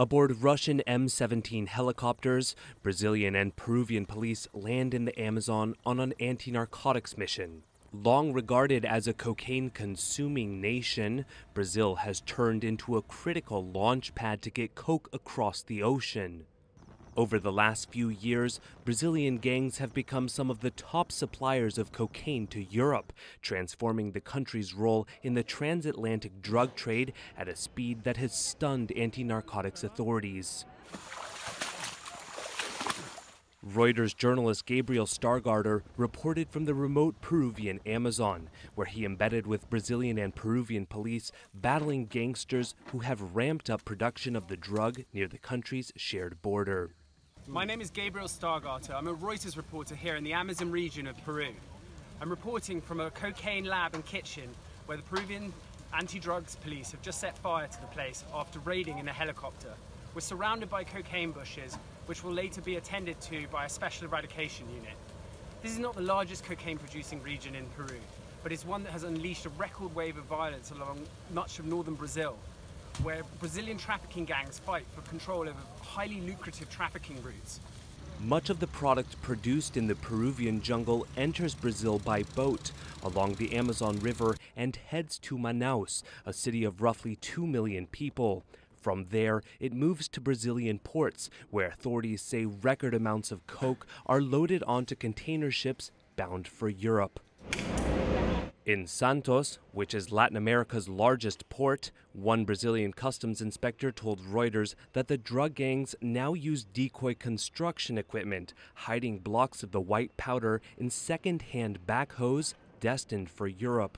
Aboard Russian M 17 helicopters, Brazilian and Peruvian police land in the Amazon on an anti narcotics mission. Long regarded as a cocaine consuming nation, Brazil has turned into a critical launch pad to get coke across the ocean. Over the last few years, Brazilian gangs have become some of the top suppliers of cocaine to Europe, transforming the country's role in the transatlantic drug trade at a speed that has stunned anti narcotics authorities. Reuters journalist Gabriel Stargardter reported from the remote Peruvian Amazon, where he embedded with Brazilian and Peruvian police battling gangsters who have ramped up production of the drug near the country's shared border. My name is Gabriel Stargardter. I'm a Reuters reporter here in the Amazon region of Peru. I'm reporting from a cocaine lab and kitchen where the Peruvian anti-drugs police have just set fire to the place after raiding in a helicopter. We're surrounded by cocaine bushes, which will later be attended to by a special eradication unit. This is not the largest cocaine producing region in Peru, but it's one that has unleashed a record wave of violence along much of northern Brazil, where Brazilian trafficking gangs fight for control over highly lucrative trafficking routes. Much of the product produced in the Peruvian jungle enters Brazil by boat along the Amazon River and heads to Manaus, a city of roughly 2 million people. From there, it moves to Brazilian ports, where authorities say record amounts of coke are loaded onto container ships bound for Europe. In Santos, which is Latin America's largest port, one Brazilian customs inspector told Reuters that the drug gangs now use decoy construction equipment, hiding blocks of the white powder in second hand backhoes destined for Europe.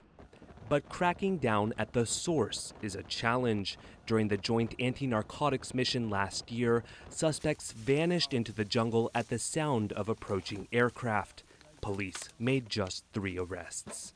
But cracking down at the source is a challenge. During the joint anti narcotics mission last year, suspects vanished into the jungle at the sound of approaching aircraft. Police made just three arrests.